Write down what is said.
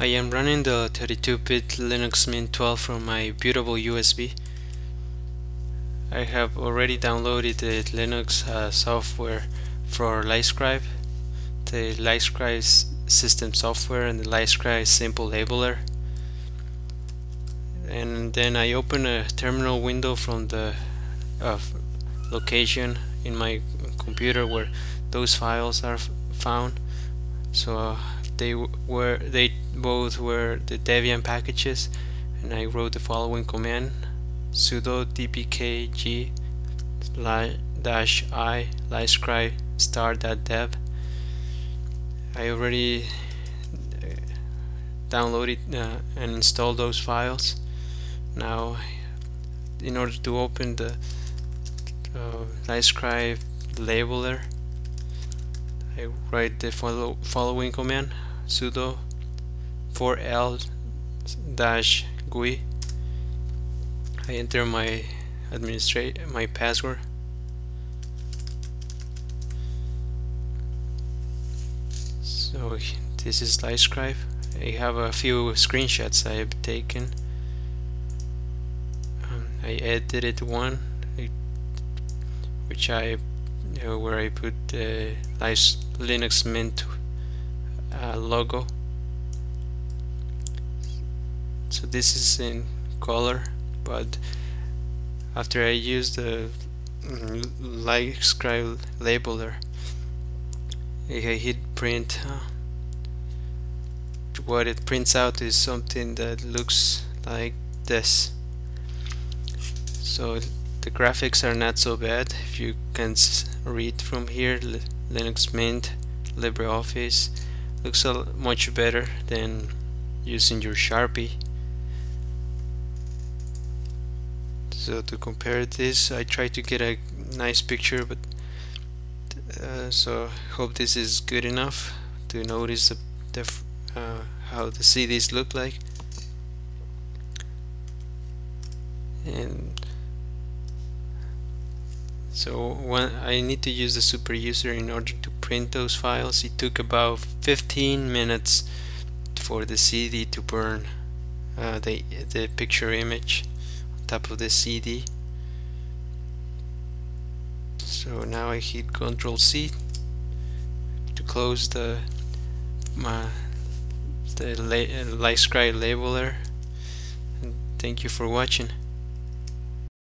I am running the 32-bit Linux Mint 12 from my beautiful USB. I have already downloaded the Linux uh, software for LightScribe, the LightScribe system software and the LightScribe simple labeler. And then I open a terminal window from the uh, location in my computer where those files are found. So uh, they were they both were the Debian packages and I wrote the following command sudo dpkg dash i lightscribe start.deb I already uh, downloaded uh, and installed those files. Now in order to open the uh, LightScribe labeler I write the follow following command sudo 4L dash GUI I. Enter my administrate my password. So this is LightScribe. I have a few screenshots I have taken. Um, I edited one which I know, where I put the Linux Mint uh, logo so this is in color but after I use the mm, LightScribe labeler I hit print uh, what it prints out is something that looks like this. So the graphics are not so bad. If you can read from here Linux Mint LibreOffice looks a much better than using your Sharpie so to compare this. I try to get a nice picture but uh, so hope this is good enough to notice the, the uh, how the CDs look like. And so when I need to use the super user in order to print those files. It took about 15 minutes for the CD to burn uh, the, the picture image top of the CD so now I hit Control C to close the my the uh, LightScribe labeler. And thank you for watching